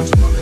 It's money.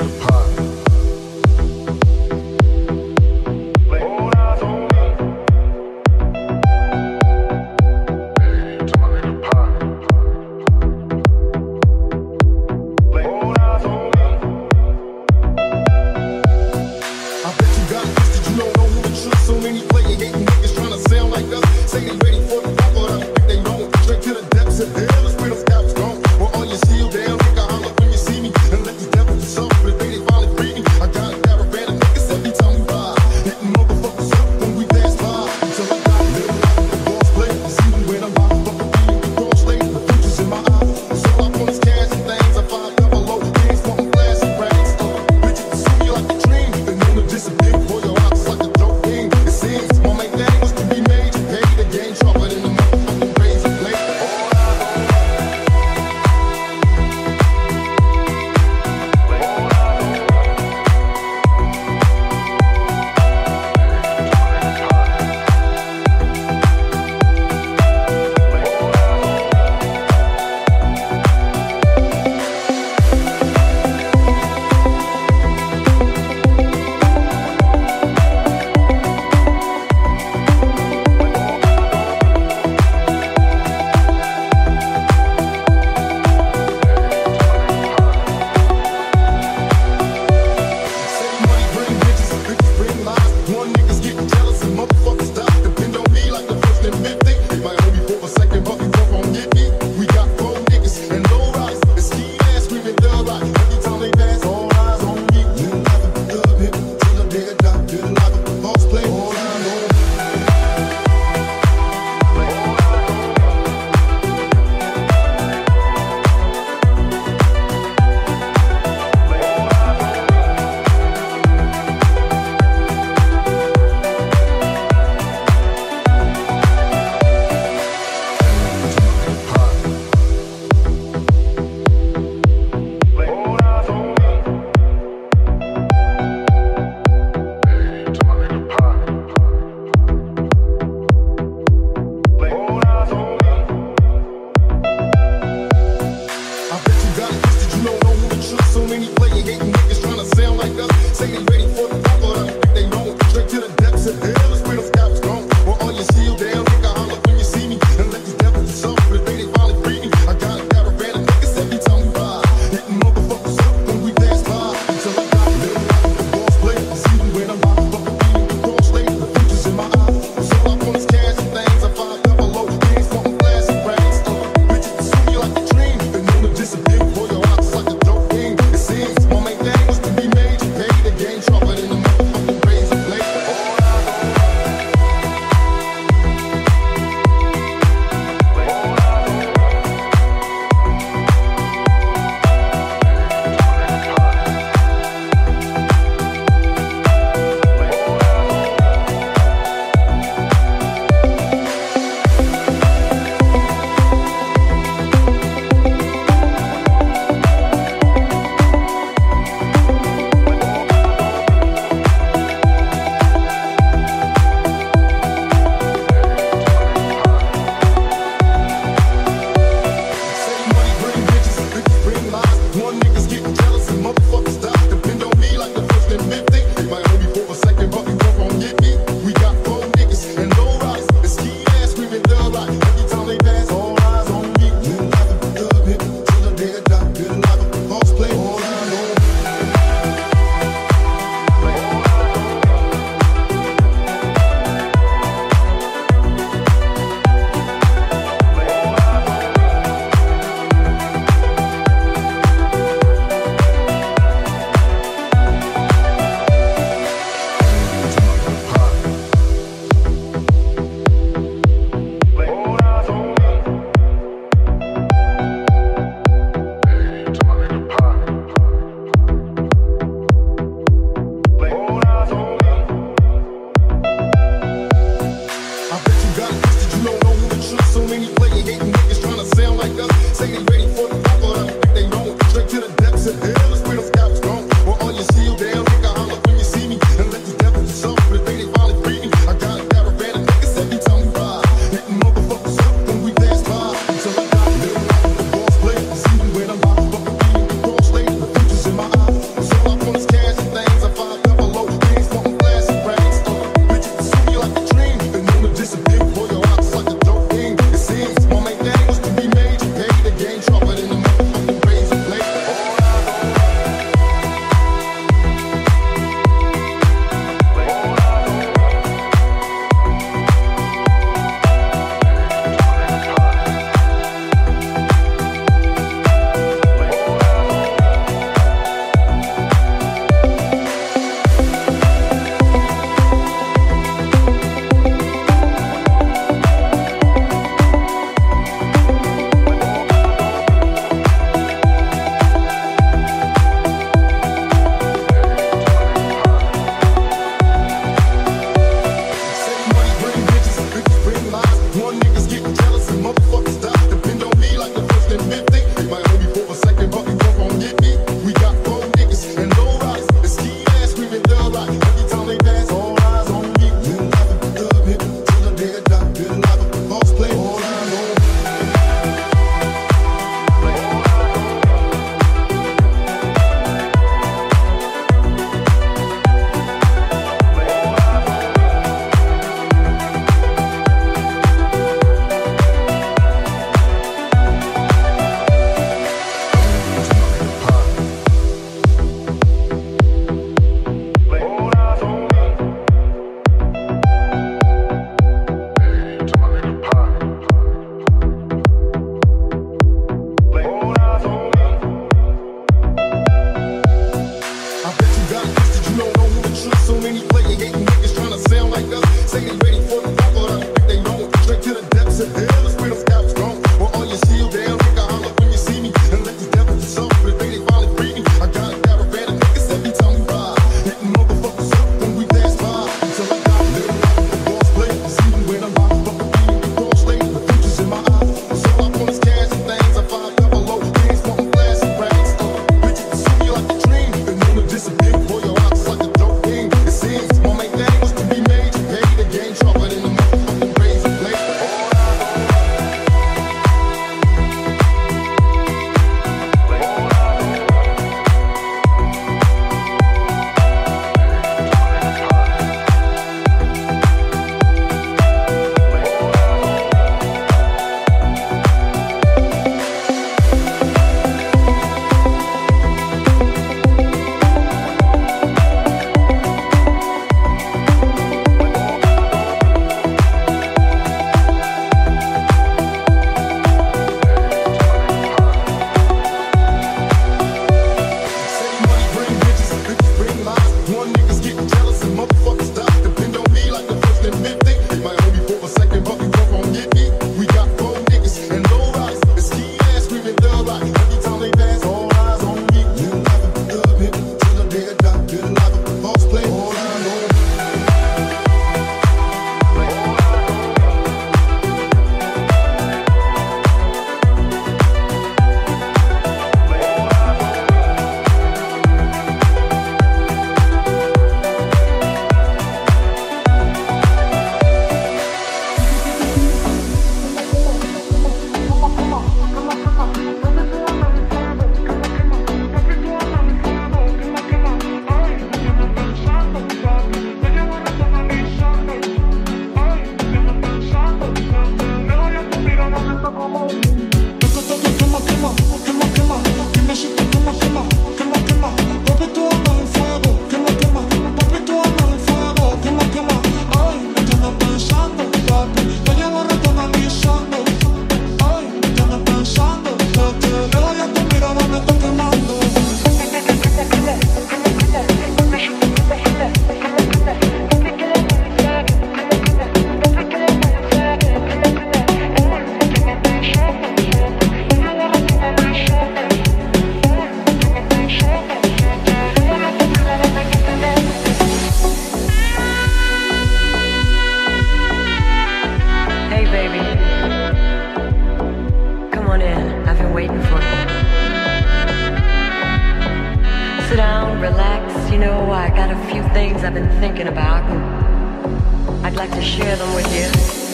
Know, I got a few things I've been thinking about, and I'd like to share them with you.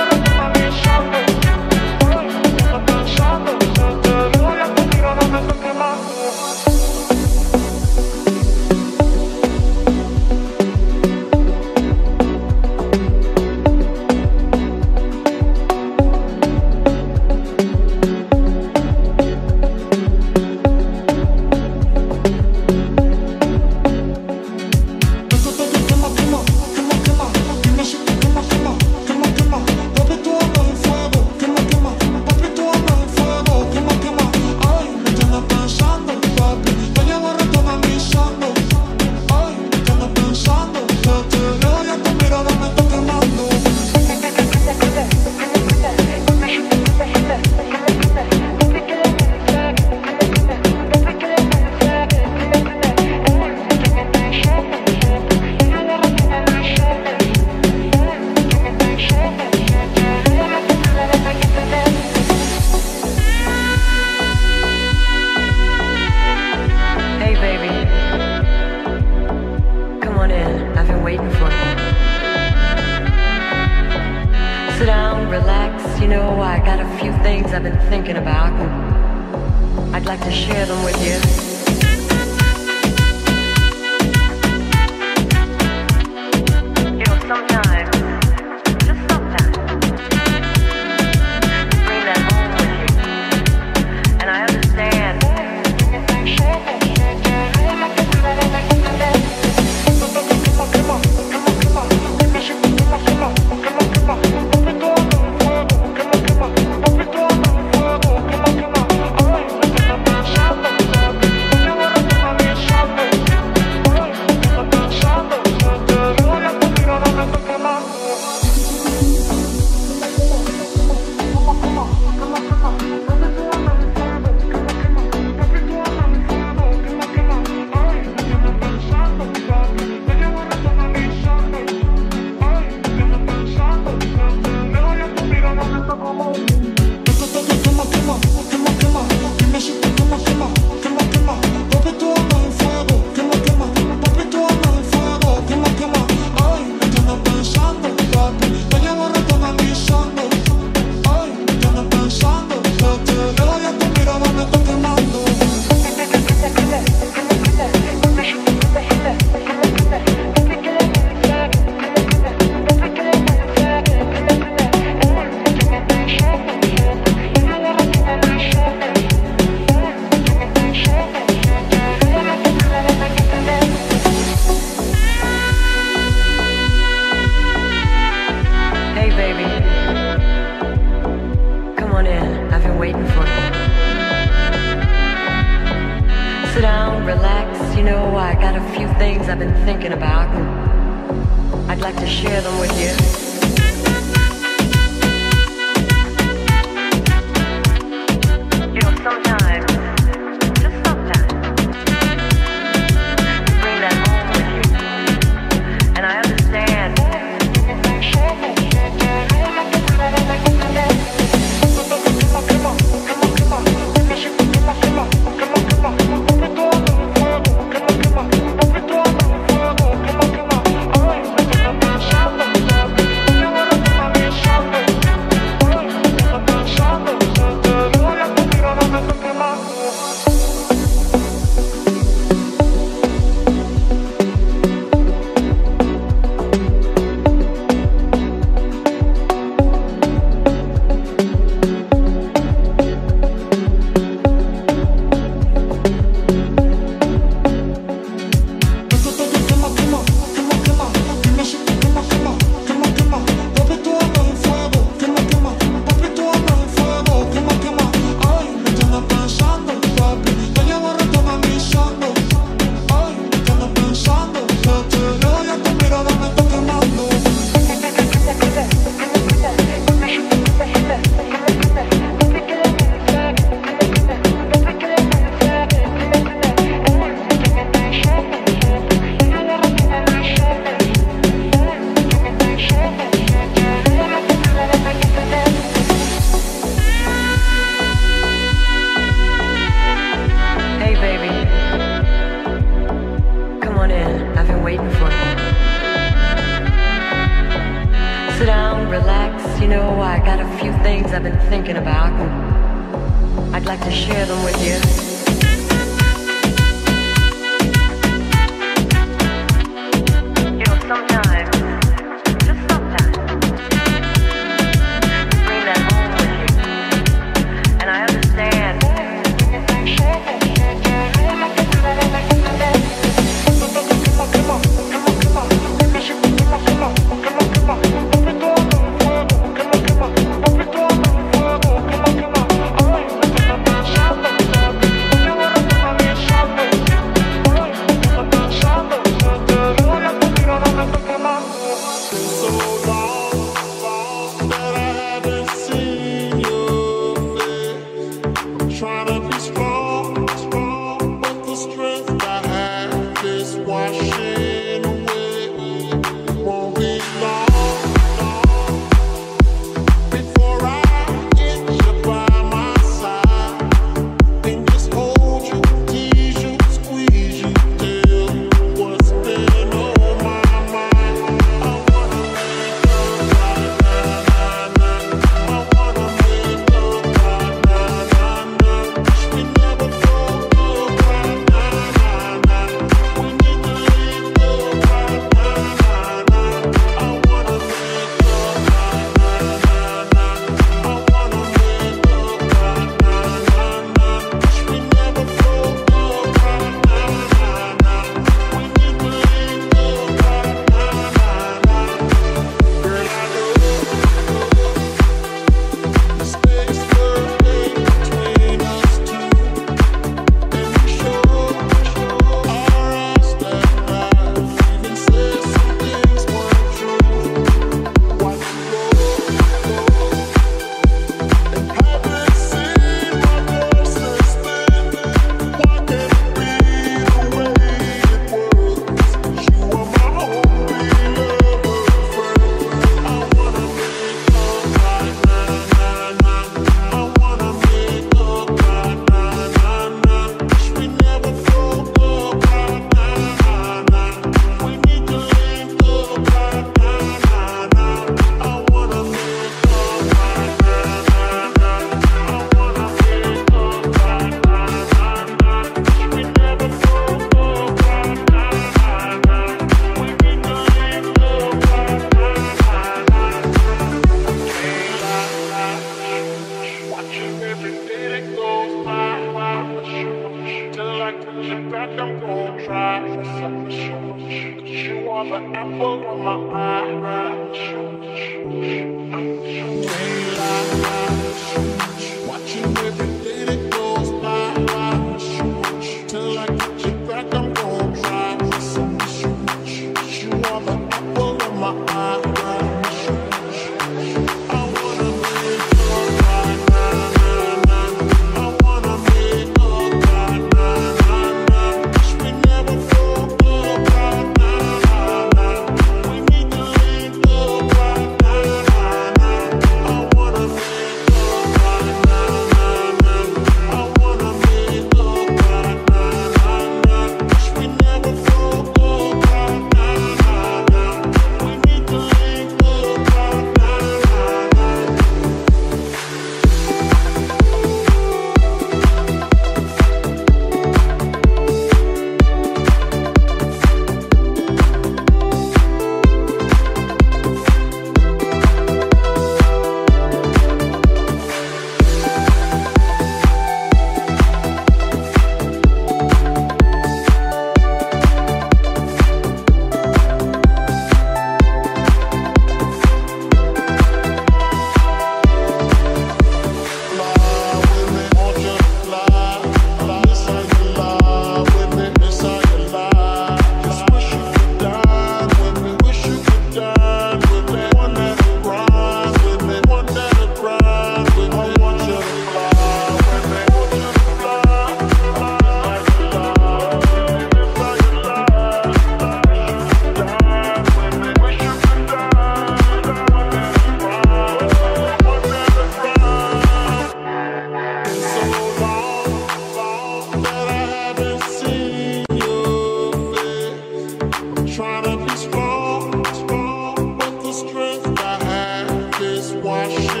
wash